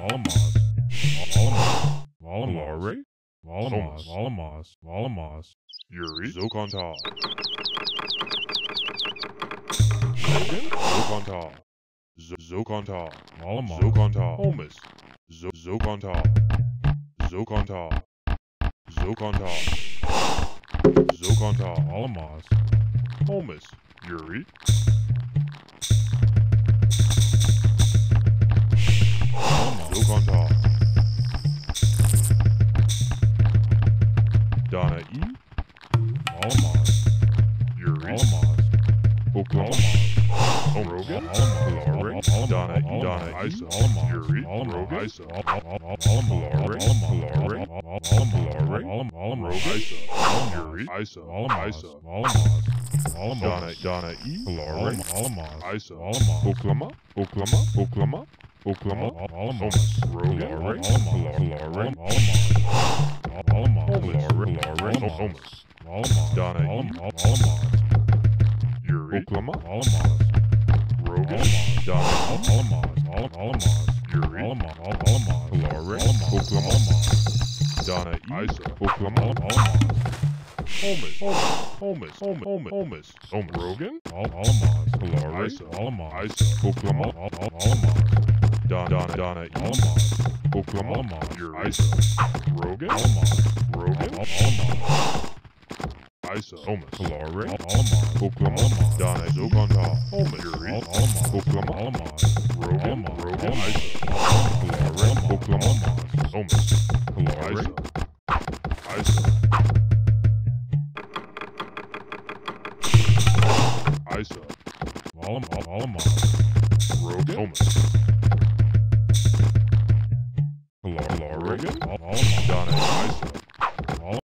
Volamos, Volamos, Volamos, Volamos, Volamos, Yuri, Zokontal. Logan, Zokontal. Z- Zokontal. Volamos, Zokontal. Holmes. Z- Zokontal. Zokontal. Zokontal. Zokontal. Volamos, Holmes. Yuri. Donna E. Volamos, Yuri. Volamos, Oklahoma. Rogan. Volamos, Donna E. Donna E. Volamos, Rogan. Rogan. Yuri. Isa. Volamos, Isa. Volamos, Volamos, Donna, Donna E. Laurie. Volamos, Isa. Volamos, Oklahoma. Oklahoma. Oklahoma. Oklahoma. Volamos, Rogan. Laurie, Laurie. Volamos, Laurie. Volamos, Donna E. Yuri. Oklahoma. Rogan. Volamos, Donna E. Volamos, Volamos, Yuri. Laurie. Oklahoma. Donna. Isa. Oklahoma. Holmes. Holmes. Holmes. Holmes. Holmes. Holmes. Rogan. Laurie. Isa, Isa. Oklahoma. Volamos, Donna, Donna, E. Oklahoma. Yuri. Isa. Rogan. Volamos, Isa. Holmes. Laurie. Volamos, Oklahoma. Donna Zokontal. Holmes. Yuri. Volamos, Oklahoma. Volamos, Rogan. Volamos, Rogan. Volamos, Isa. Volamos, Oklahoma. Volamos, Holmes. Laurie. Isa. Isa. Isa. Volamos, Volamos, Rogan. Holmes. Laurie. Volamos, Donna Isa.